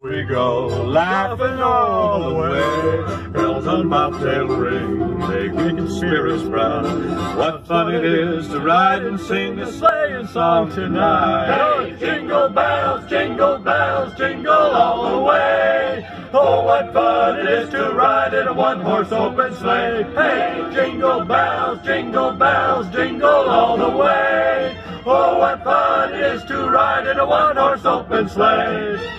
We go laughing all the way, bells on bobtail ring, making spirits bright. What fun it is to ride and sing a sleighing song tonight. Hey, jingle bells, jingle bells, jingle all the way. Oh, what fun it is to ride in a one-horse open sleigh. Hey, jingle bells, jingle bells, jingle all the way. Oh, what fun it is to ride in a one-horse open sleigh.